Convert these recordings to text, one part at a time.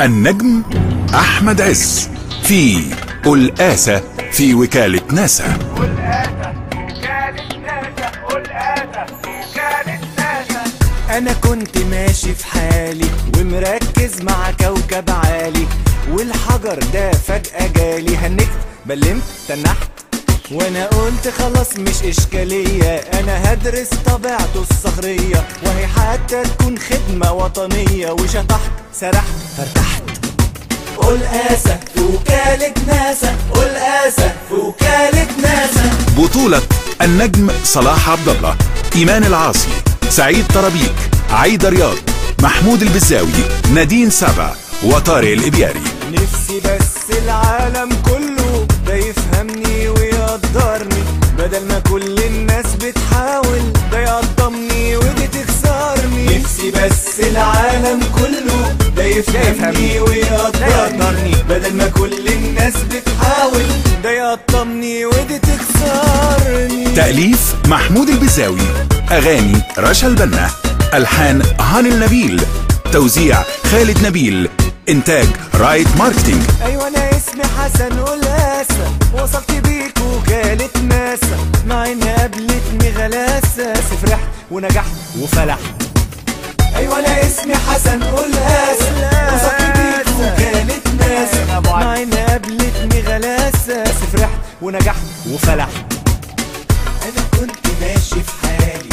النجم أحمد عز في الآسة في وكالة ناسا. أنا كنت ماشي في حالي ومركز مع كوكب عالي والحجر ده فجأة جالي. هنكت بلمت تنحت وأنا قلت خلاص مش إشكالية. أنا هدرس طبيعته الصخرية وهي حتى تكون خدمة وطنية. وشطحت سرحت فارتحت قول آسة في وكالة ناسا قول آسة في وكالة ناسا. بطولة النجم صلاح عبد الله إيمان العاصي سعيد طرابيك عايدة رياض محمود البزاوي نادين سبع وطارق الإبياري. نفسي بس العالم كله ما كل الناس بتحاول. ده يقطمني ودي تخسرني. تأليف محمود البزاوي. أغاني رشا البنا. ألحان هاني النبيل. توزيع خالد نبيل. إنتاج Right Marketing. أيوه أنا اسمي حسن قلقاسة وصلت بيك وكالة ناسا مع إنها قابلتني غلاسة. فرحت ونجحت وفلحت أيوه أنا اسمي حسن قلاسة وصلت بيك وكالة ناسا مع انها قابلتني غلاسة. بس فرحت ونجحت وفلحت أنا كنت ماشي في حالي.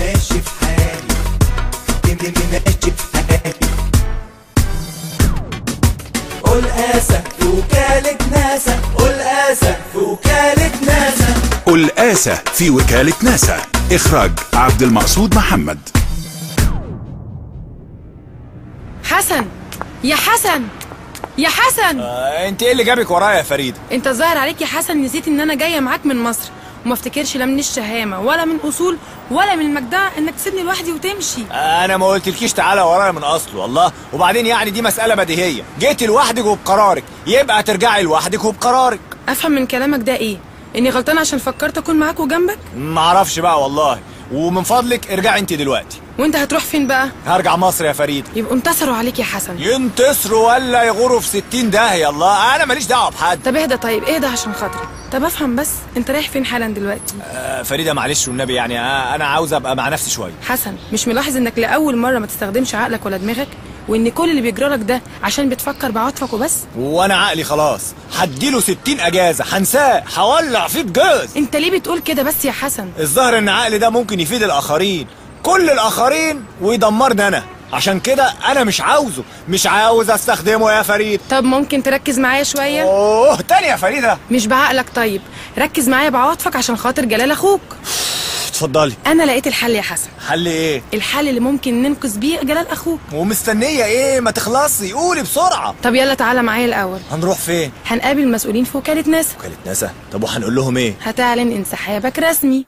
ماشي في حالي. ماشي في حالي. قول آسة في وكالة ناسا. قول آسة في وكالة ناسا. الآسة في وكالة ناسا. إخراج عبد المقصود محمد. حسن. يا حسن! يا حسن! آه، انت إيه اللي جابك ورايا يا فريده انت الظاهر عليك يا حسن نسيت ان أنا جاية معاك من مصر. وما افتكرش لا من الشهامة ولا من أصول ولا من المجدعة إنك تسيبني لوحدي وتمشي. أنا ما قلتلكيش تعالى ورايا من اصله والله. وبعدين يعني دي مسألة بديهية. جيتي لوحدك وبقرارك. يبقى ترجعي لوحدك وبقرارك. أفهم من كلامك ده إيه؟ إني غلطان عشان فكرت أكون معاك وجنبك؟ ما أعرفش بقى والله. ومن فضلك ارجعي انت دلوقتي. وانت هتروح فين بقى؟ هرجع مصر يا فريده يبقوا انتصروا عليك يا حسن. ينتصروا ولا يغوروا في ستين داهيه الله. أنا ماليش دعوة بحد. طب اهدى طيب اهدى عشان خاطري. طب افهم بس انت رايح فين حالا دلوقتي؟ آه، فريدة معلش والنبي يعني آه، أنا عاوز أبقى مع نفسي شوية. حسن مش ملاحظ إنك لأول مرة ما تستخدمش عقلك ولا دماغك؟ وإن كل اللي بيجرالك ده عشان بتفكر بعاطفك وبس؟ وأنا عقلي خلاص. هديله ستين أجازة هنساه. هولع فيه بجاز أنت ليه بتقول كده بس يا حسن؟ الظاهر إن عقلي ده ممكن يفيد الآخرين. كل الآخرين ويدمرني أنا. عشان كده أنا مش عاوزه. مش عاوز أستخدمه يا فريد. طب ممكن تركز معايا شوية؟ أوه تاني يا فريدة. مش بعقلك طيب. ركز معايا بعواطفك عشان خاطر جلال أخوك. اتفضلي. أنا لقيت الحل يا حسن. حل إيه؟ الحل اللي ممكن ننقذ بيه جلال أخوك. ومستنية. إيه؟ ما تخلصي. قولي بسرعة. طب يلا تعالى معايا الأول. هنروح فين؟ هنقابل مسؤولين في وكالة ناسا وكالة ناسا. طب وهنقول لهم إيه؟ هتعلن انسحابك رسمي.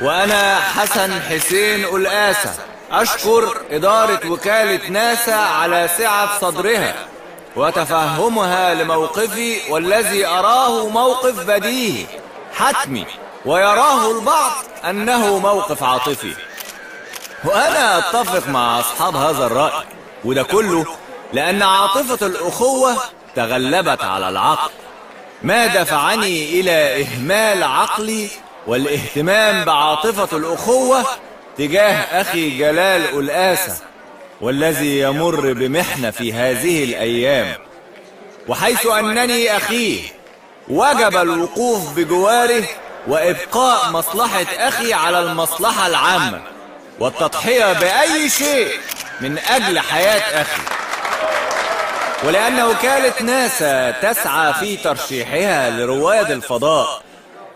وأنا حسن حسين الآسة. أشكر إدارة وكالة ناسا على سعة صدرها. وتفهمها لموقفي والذي أراه موقف بديهي حتمي ويراه البعض أنه موقف عاطفي. وأنا أتفق مع أصحاب هذا الرأي وده كله لأن عاطفة الأخوة تغلبت على العقل. ما دفعني إلى إهمال عقلي والاهتمام بعاطفة الأخوة تجاه أخي جلال الآسة. والذي يمر بمحنة في هذه الأيام. وحيث أنني أخيه وجب الوقوف بجواره وإبقاء مصلحة أخي على المصلحة العامة والتضحية بأي شيء من أجل حياة أخي. ولأن وكالة ناسا تسعى في ترشيحها لرواد الفضاء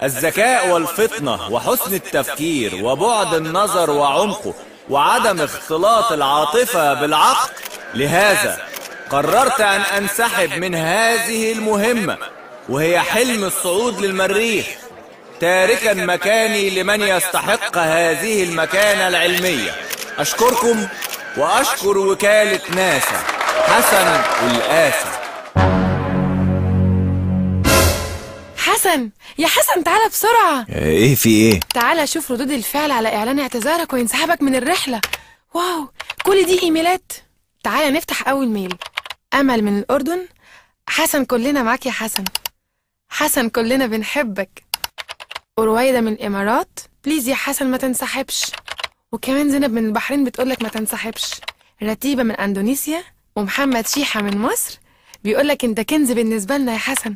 الذكاء والفطنة وحسن التفكير وبعد النظر وعمقه وعدم اختلاط العاطفة بالعقل. لهذا قررت أن أنسحب من هذه المهمة وهي حلم الصعود للمريخ تاركا مكاني لمن يستحق هذه المكانة العلمية. أشكركم وأشكر وكالة ناسا حسن الآسف. حسن! يا حسن تعالى بسرعة! إيه في إيه؟ تعالى شوف ردود الفعل على إعلان اعتذارك وانسحابك من الرحلة. واو! كل دي إيميلات؟ تعالى نفتح أول ميل. أمل من الأردن. حسن كلنا معاك يا حسن. حسن كلنا بنحبك. ورويدة من الإمارات. بليز يا حسن ما تنسحبش. وكمان زينب من البحرين بتقولك ما تنسحبش. رتيبة من أندونيسيا. ومحمد شيحة من مصر. بيقولك أنت كنز بالنسبة لنا يا حسن.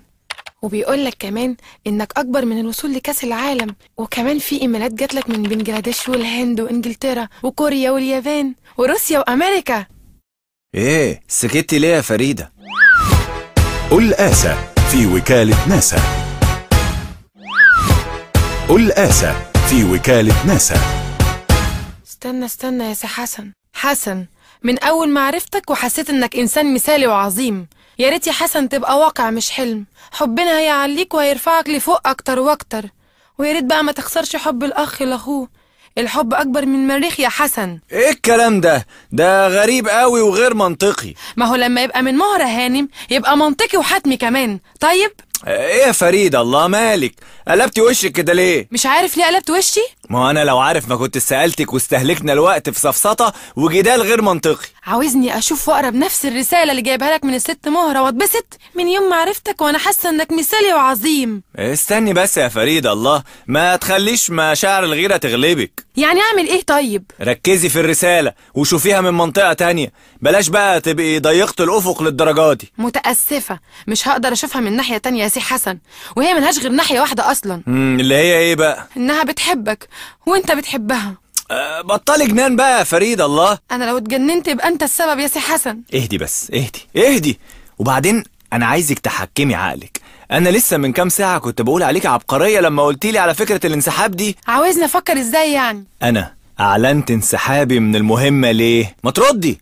وبيقولك كمان إنك أكبر من الوصول لكأس العالم وكمان في إيميلات جاتلك من بنجلاديش والهند وإنجلترا وكوريا واليابان وروسيا وأمريكا. إيه سكتي ليه يا فريدة. قل آسى في وكالة ناسا. قل آسى في وكالة ناسا. استنى استنى يا سي حسن. حسن من أول ما عرفتك وحسيت إنك إنسان مثالي وعظيم يا ريت يا حسن تبقى واقع مش حلم. حبنا هيعليك وهيرفعك لفوق أكتر وأكتر. ويا ريت بقى ما تخسرش حب الأخ لأخوه. الحب أكبر من المريخ يا حسن. إيه الكلام ده؟ ده غريب قوي وغير منطقي. ما هو لما يبقى من مهرة هانم يبقى منطقي وحتمي كمان. طيب؟ إيه يا فريدة الله مالك؟ قلبتي وشك كده ليه؟ مش عارف ليه قلبت وشي؟ ما أنا لو عارف ما كنت سألتك واستهلكنا الوقت في سفسطة وجدال غير منطقي. عاوزني أشوف واقرا بنفس الرسالة اللي جايبها لك من الست مهرة واتبسط من يوم ما عرفتك وأنا حاسة إنك مثالي وعظيم. استني بس يا فريدة الله ما تخليش مشاعر الغيرة تغلبك. يعني أعمل إيه طيب؟ ركزي في الرسالة وشوفيها من منطقة تانية. بلاش بقى تبقي ضيقة الأفق للدرجة دي. متأسفة مش هقدر أشوفها من ناحية تانية يا سي حسن وهي ملهاش غير ناحية واحدة أصلا. اللي هي إيه بقى؟ إنها بتحبك وانت بتحبها؟ أه بطلي جنان بقى يا فريدة الله. أنا لو اتجننت يبقى انت السبب يا سي حسن. اهدي بس اهدي اهدي. وبعدين أنا عايزك تحكمي عقلك. أنا لسه من كام ساعة كنت بقول عليك عبقرية لما قلتيلي على فكرة الانسحاب دي. عاوزني أفكر إزاي يعني؟ أنا أعلنت انسحابي من المهمة ليه؟ ما تردي.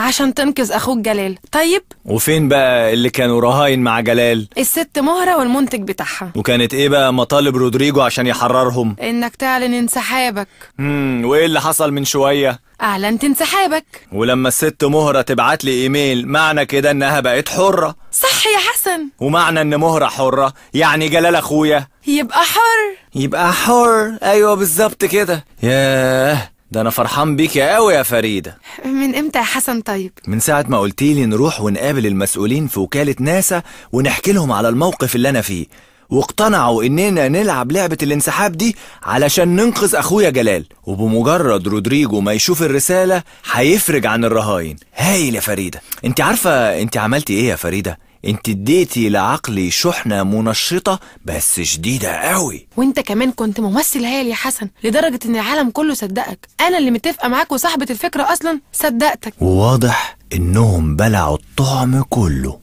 عشان تنقذ أخوك جلال. طيب؟ وفين بقى اللي كانوا رهاين مع جلال؟ الست مهرة والمنتج بتاعها. وكانت إيه بقى مطالب رودريجو عشان يحررهم؟ إنك تعلن انسحابك. امم وإيه اللي حصل من شوية؟ أعلنت انسحابك. ولما الست مهرة تبعت لي إيميل معنى كده إنها بقت حرة. صح يا حسن. ومعنى إن مهرة حرة يعني جلال أخويا. يبقى حر. يبقى حر. أيوه بالظبط كده. ياه. ده أنا فرحان بيك يا قوي يا فريدة. من إمتى يا حسن طيب؟ من ساعة ما قلتيلي نروح ونقابل المسؤولين في وكالة ناسا ونحكي لهم على الموقف اللي أنا فيه. واقتنعوا إننا نلعب لعبة الانسحاب دي علشان ننقذ أخويا جلال. وبمجرد رودريجو ما يشوف الرسالة هيفرج عن الرهاين. هايل يا فريدة. انت عارفة انت عملتي إيه يا فريدة؟ انت اديتي لعقلي شحنة منشطة بس شديدة قوي وإنت كمان كنت ممثل هايل يا حسن لدرجة إن العالم كله صدقك. أنا اللي متفقة معاك وصاحبة الفكرة أصلا صدقتك. وواضح إنهم بلعوا الطعم كله.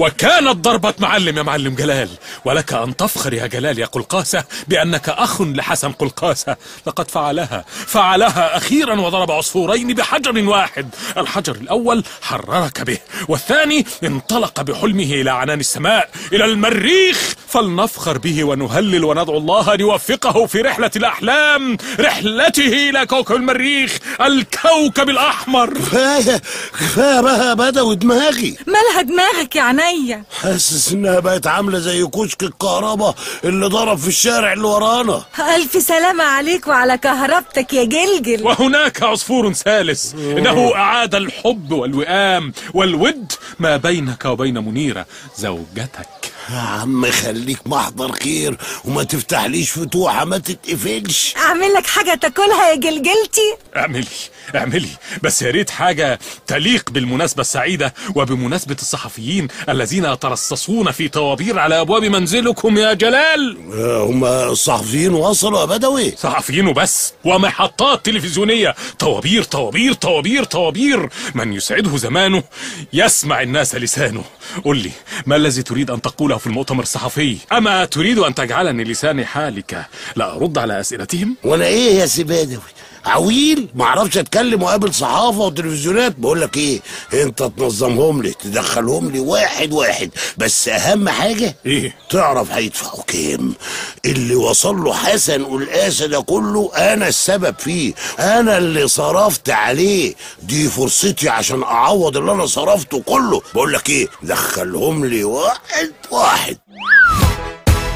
وكانت ضربة معلم يا معلم جلال. ولك أن تفخر يا جلال يا قلقاسة بأنك أخ لحسن قلقاسة. لقد فعلها. فعلها أخيرا وضرب عصفورين بحجر واحد. الحجر الأول حررك به والثاني انطلق بحلمه إلى عنان السماء إلى المريخ فلنفخر به ونهلل وندعو الله أن يوفقه في رحلة الأحلام رحلته إلى كوكب المريخ الكوكب الأحمر. كفاية كفاية بقى بدوي دماغي. مالها دماغك يا عينيا؟ حاسس إنها بقت عاملة زي كشك الكهرباء اللي ضرب في الشارع اللي ورانا. ألف سلامة عليك وعلى كهربتك يا جلجل. وهناك عصفور ثالث إنه أعاد الحب والوئام والود ما بينك وبين منيرة زوجتك. يا عم خليك محضر خير وما تفتحليش فتوحة ما تتقفلش. أعمل لك حاجة تاكلها يا جلجلتي؟ اعملي اعملي. بس يا ريت حاجة تليق بالمناسبة السعيدة وبمناسبة الصحفيين الذين يترصصون في طوابير على أبواب منزلكم يا جلال. هما الصحفيين وصلوا يا بدوي. صحفيين وبس ومحطات تلفزيونية. طوابير طوابير طوابير طوابير من يسعده زمانه يسمع الناس لسانه. قل لي ما الذي تريد أن تقوله في المؤتمر الصحفي؟ أما تريد أن تجعلني لسان حالك لا أرد على أسئلتهم؟ وأنا إيه يا سي بدوي عويل؟ ما أعرفش أتكلم وأقابل صحافة وتلفزيونات. بقول لك إيه أنت تنظمهم لي تدخلهم لي واحد واحد. بس أهم حاجة إيه؟ تعرف هيدفعوا كام. اللي وصل له حسن والقاسه ده كله أنا السبب فيه. أنا اللي صرفت عليه. دي فرصتي عشان أعوض اللي أنا صرفته كله. بقول لك إيه دخلهم لي واحد واحد.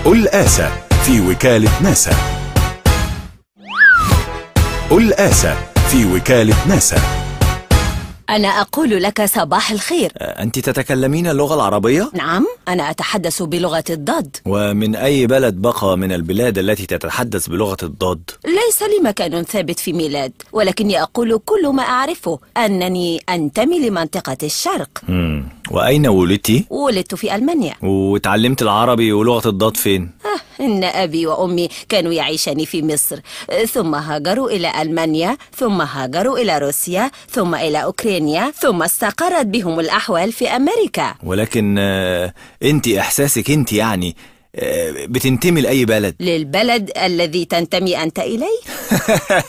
قل آسى في وكالة ناسا. قل آسا في وكالة ناسا. أنا أقول لك صباح الخير أنت تتكلمين اللغة العربية؟ نعم أنا أتحدث بلغة الضاد ومن أي بلد بقى من البلاد التي تتحدث بلغة الضاد؟ ليس لي مكان ثابت في ميلاد ولكني أقول كل ما أعرفه أنني أنتمي لمنطقة الشرق مم. وأين ولدتي؟ ولدت في ألمانيا وتعلمت العربي ولغة الضاد فين؟ إن أبي وأمي كانوا يعيشان في مصر. ثم هاجروا إلى ألمانيا ثم هاجروا إلى روسيا ثم إلى أوكرانيا ثم استقرت بهم الأحوال في أمريكا. ولكن آه، أنت إحساسك أنت يعني آه، بتنتمي لأي بلد؟ للبلد الذي تنتمي أنت إليه.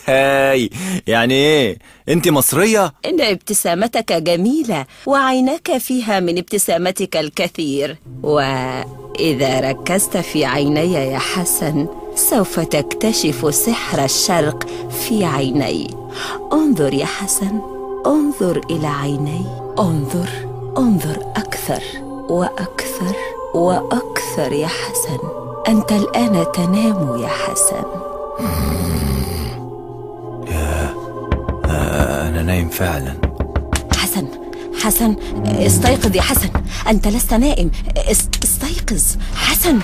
هاي يعني إيه؟ أنت مصرية؟ إن ابتسامتك جميلة وعيناك فيها من ابتسامتك الكثير. وإذا ركزت في عيني يا حسن سوف تكتشف سحر الشرق في عيني. انظر يا حسن انظر إلى عيني. انظر انظر أكثر وأكثر وأكثر يا حسن. أنت الآن تنام يا حسن. آه، أنا نايم فعلا. حسن حسن استيقظ يا حسن. أنت لست نائم. اس- استيقظ حسن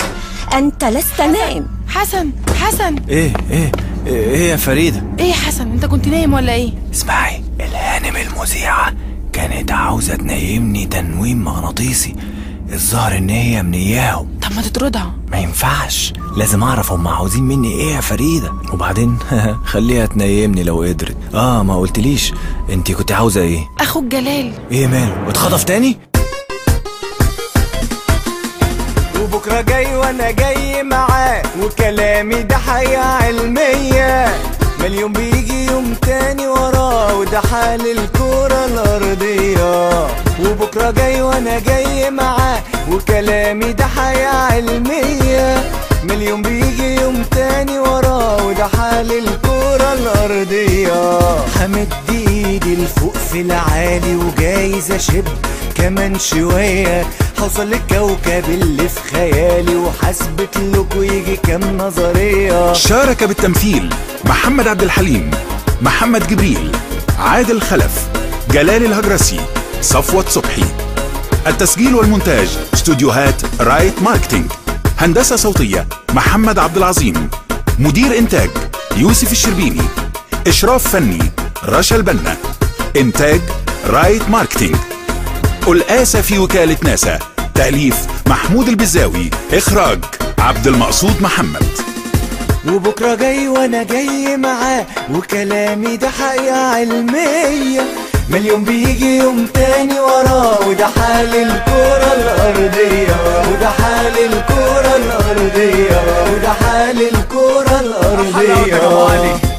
أنت لست نائم حسن حسن. إيه إيه إيه يا فريدة؟ إيه يا حسن أنت كنت نايم ولا إيه؟ اسمعي الهانم المذيعة كانت عاوزة تنيمني تنويم مغناطيسي. الظاهر إن هي منياهم طب ما تطردها. ما ينفعش. لازم أعرف هم عاوزين مني إيه يا فريدة. وبعدين؟ خليها تنيمني لو قدرت. آه ما قلتليش. انت كنت عاوزة إيه؟ أخوك جلال إيه ماله اتخطف تاني؟ وبكرة جاي وأنا جاي معاه وكلامي ده حقيقة علمية. مليون بيجي يوم تاني وراه وده حال الكرة الأرضية. وبكرة جاي وأنا جاي معاه وكلامي ده حقيقة علمية. مليون بيجي يوم تاني وراه وده حال الكرة الأرضية. همد ايدي لفوق في العالي وجايز أشب كمان شوية. هوصل للكوكب اللي في خيالي وحسبت لكوا يجي كام نظرية. شارك بالتمثيل محمد عبد الحليم محمد جبريل عادل خلف جلال الهجرسي صفوة صبحي. التسجيل والمونتاج استوديوهات Right Marketing هندسة صوتية محمد عبد العظيم مدير إنتاج يوسف الشربيني. إشراف فني رشا البنا إنتاج Right Marketing. قلقاسة في وكالة ناسا. تأليف محمود البزاوي. إخراج عبد المقصود محمد. وبكرة جاي وأنا جاي معاه وكلامي ده حقيقة علمية. مليون بيجي يوم تاني وراه وده حال الكرة الأرضية. وده حال الكرة الأرضية. وده حال الكرة الأرضية.